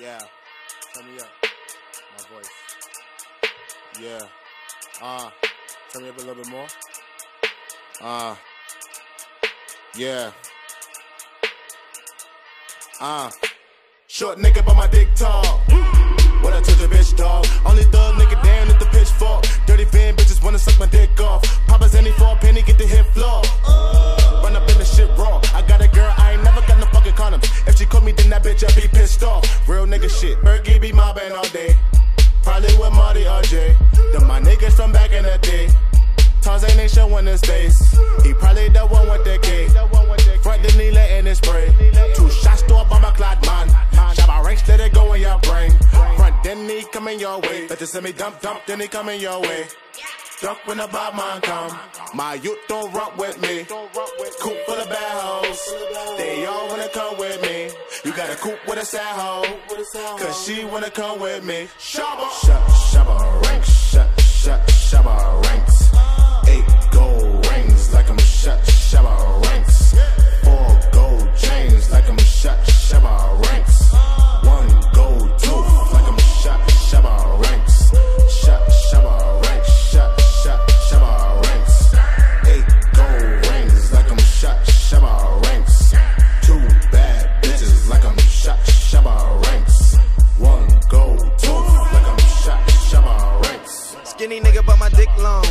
Yeah. Turn me up. My voice. Yeah. Uh. Turn me up a little bit more. Uh. Yeah. Uh. Short nigga, but my dick tall. With Marty. Them my niggas from back in the day. Tarzan ain't showing his face. He probably the one with the K. Front the knee letting it spray. Two shots to a bomber clad man. my ranks, let it go in your brain. Front then he coming your way. Let the semi dump dump, then he coming your way. Duck when the bad man come. My youth don't rock with me. Coop full of bad hoes. They all wanna come with me. You got a coop with a sad hoe. Cause she wanna come with me. Shabba. Shut, shabba ranks. Shut, shut, shabba ranks. Uh. Eight gold rings like I'm shut, shabba ranks. Four gold chains like I'm shut, shabba ranks. Uh. One gold tooth like I'm shut, shabba ranks. My dick long.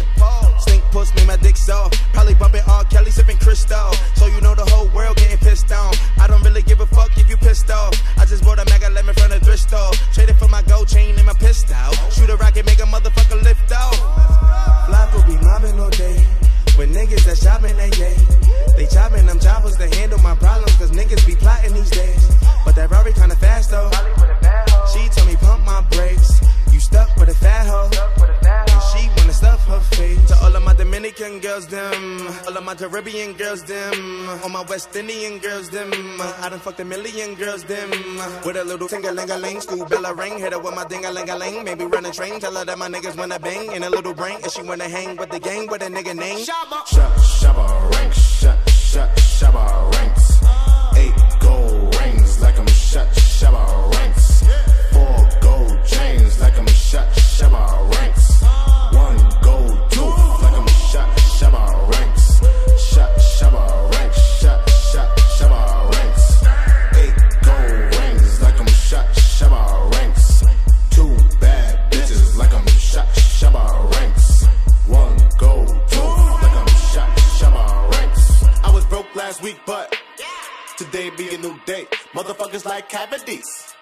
Stink puss me, my dick soft. Probably bumping R. Kelly, sipping Cristal. So you know the whole world getting pissed on. I don't really give a fuck if you pissed off. I just bought a mega lemon from the thrift store. Traded for my gold chain and my pistol. Shoot a rocket, make a motherfucker lift off. Flacko be mobbing all day. With niggas that shopping, they yay. They chopping them choppers to handle my problems, cause niggas be plotting these days. But that Rari kinda fast though. She told me pump my my Caribbean girls, them. All my West Indian girls, them. I done fucked a million girls, them. With a little ting a ling a ling, school bell a ring. Hit her with my ding a ling a ling. Maybe run a train. Tell her that my niggas wanna bang. In a little brain. And she wanna hang with the gang with a nigga name. Shut, shabba ranks. Shut, shut, shabba ranks. Broke last week, but today be a new day. Motherfuckers like cavities.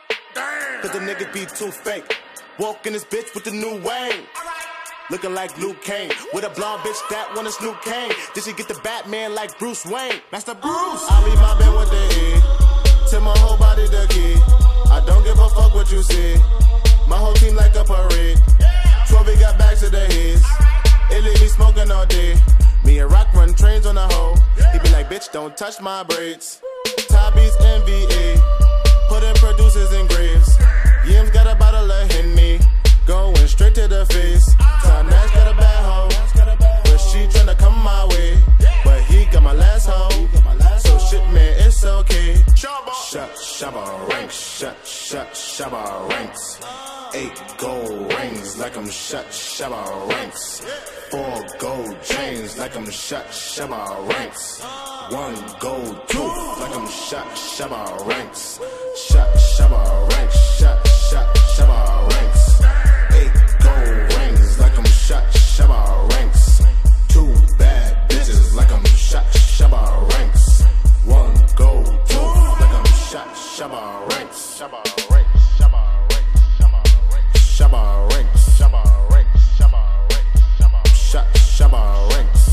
Cause the niggas be too fake. Walk in this bitch with the new Wayne. Looking like Luke Kane. With a blonde bitch that one is snoop Kane. Did she get the Batman like Bruce Wayne? Master Bruce. I be mobbing with the E. Till my whole body the key. I don't give a fuck what you see. My whole team like a parade. 12 got bags to the heads. It leave me smoking all day. Me and Rock run trains on the hoe. He be like, bitch, don't touch my braids. Tabby's NVA. Putting producers in graves. Yim's got a bottle of Henny. Going straight to the face. Tom Nash got a bad hoe. But she tryna come my way. But he got my last hoe. So shit, man, it's okay. Shabba ranks. Shut, shut, shabba ranks rings like I'm shot shabba ranks. Four gold chains like I'm shot shabba ranks. One gold tooth like I'm shot shabba ranks. Shot shabba ranks. Shot shot shabba ranks. Eight gold rings like I'm shot shabba ranks. Two bad bitches like I'm shot shabba ranks. One gold tooth like I'm shot shabba ranks. Shabba ranks. Shabba ranks. Shabba ranks. Shabba ranks. Shabba. Shabba ranks.